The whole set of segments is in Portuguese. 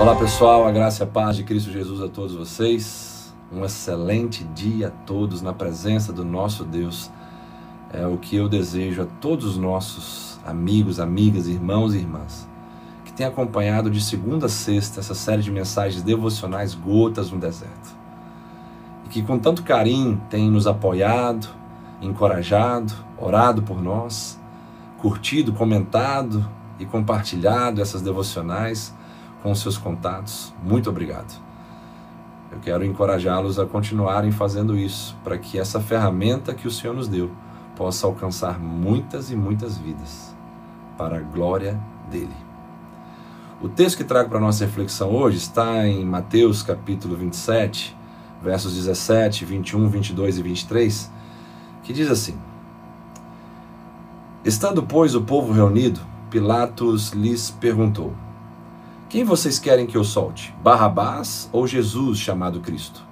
Olá pessoal, a graça e a paz de Cristo Jesus a todos vocês. Um excelente dia a todos na presença do nosso Deus. É o que eu desejo a todos os nossos amigos, amigas, irmãos e irmãs que têm acompanhado de segunda a sexta essa série de mensagens devocionais Gotas no Deserto. E que com tanto carinho têm nos apoiado, encorajado, orado por nós, curtido, comentado e compartilhado essas devocionais com seus contatos. Muito obrigado. Eu quero encorajá-los a continuarem fazendo isso, para que essa ferramenta que o Senhor nos deu possa alcançar muitas e muitas vidas, para a glória dele. O texto que trago para nossa reflexão hoje está em Mateus capítulo 27, versos 17, 21, 22 e 23, que diz assim: Estando, pois, o povo reunido, Pilatos lhes perguntou: quem vocês querem que eu solte? Barrabás ou Jesus chamado Cristo?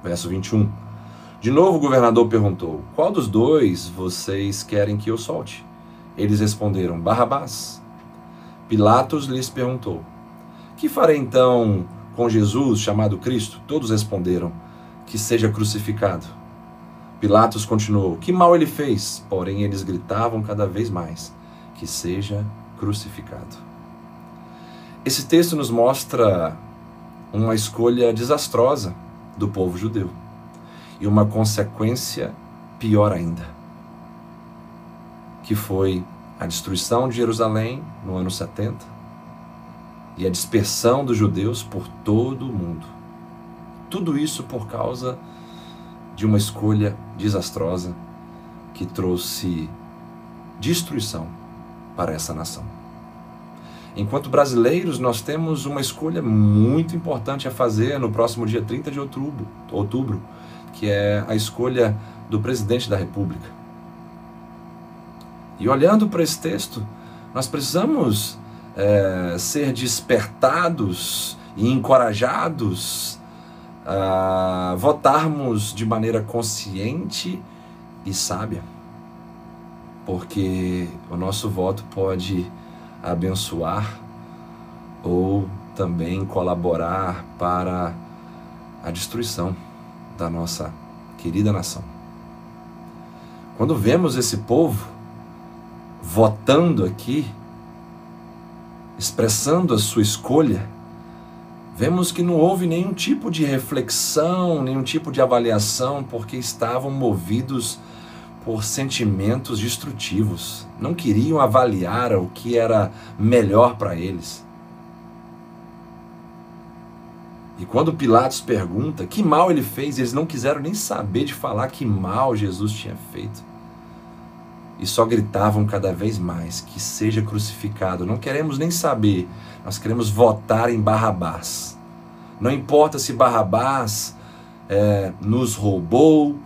Verso 21. De novo o governador perguntou: Qual dos dois vocês querem que eu solte? Eles responderam: Barrabás. Pilatos lhes perguntou: Que farei então com Jesus chamado Cristo? Todos responderam: Que seja crucificado. Pilatos continuou: Que mal ele fez? Porém eles gritavam cada vez mais: Que seja crucificado. Esse texto nos mostra uma escolha desastrosa do povo judeu e uma consequência pior ainda, que foi a destruição de Jerusalém no ano 70 e a dispersão dos judeus por todo o mundo. Tudo isso por causa de uma escolha desastrosa que trouxe destruição para essa nação. Enquanto brasileiros, nós temos uma escolha muito importante a fazer no próximo dia 30 de outubro, outubro que é a escolha do presidente da República. E olhando para esse texto, nós precisamos é, ser despertados e encorajados a votarmos de maneira consciente e sábia, porque o nosso voto pode abençoar ou também colaborar para a destruição da nossa querida nação. Quando vemos esse povo votando aqui, expressando a sua escolha, vemos que não houve nenhum tipo de reflexão, nenhum tipo de avaliação, porque estavam movidos por sentimentos destrutivos. Não queriam avaliar o que era melhor para eles. E quando Pilatos pergunta que mal ele fez, eles não quiseram nem saber de falar que mal Jesus tinha feito. E só gritavam cada vez mais que seja crucificado. Não queremos nem saber, nós queremos votar em Barrabás. Não importa se Barrabás é, nos roubou,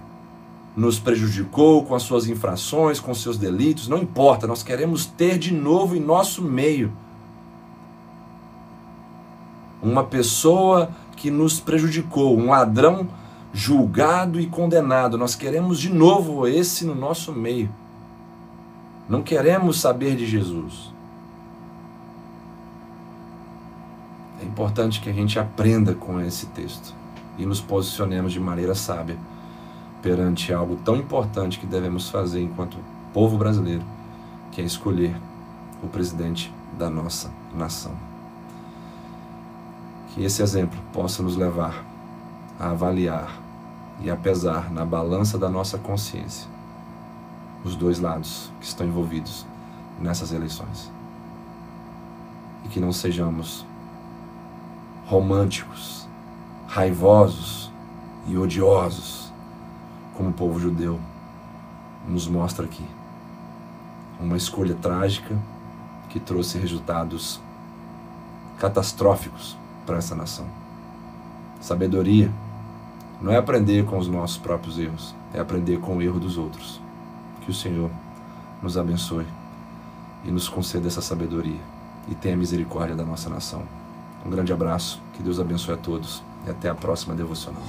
nos prejudicou com as suas infrações, com seus delitos, não importa, nós queremos ter de novo em nosso meio uma pessoa que nos prejudicou, um ladrão julgado e condenado. Nós queremos de novo esse no nosso meio. Não queremos saber de Jesus. É importante que a gente aprenda com esse texto e nos posicionemos de maneira sábia perante algo tão importante que devemos fazer enquanto povo brasileiro, que é escolher o presidente da nossa nação. Que esse exemplo possa nos levar a avaliar e a pesar na balança da nossa consciência os dois lados que estão envolvidos nessas eleições. E que não sejamos românticos, raivosos e odiosos como o povo judeu nos mostra aqui. Uma escolha trágica que trouxe resultados catastróficos para essa nação. Sabedoria não é aprender com os nossos próprios erros, é aprender com o erro dos outros. Que o Senhor nos abençoe e nos conceda essa sabedoria e tenha misericórdia da nossa nação. Um grande abraço, que Deus abençoe a todos e até a próxima devocional.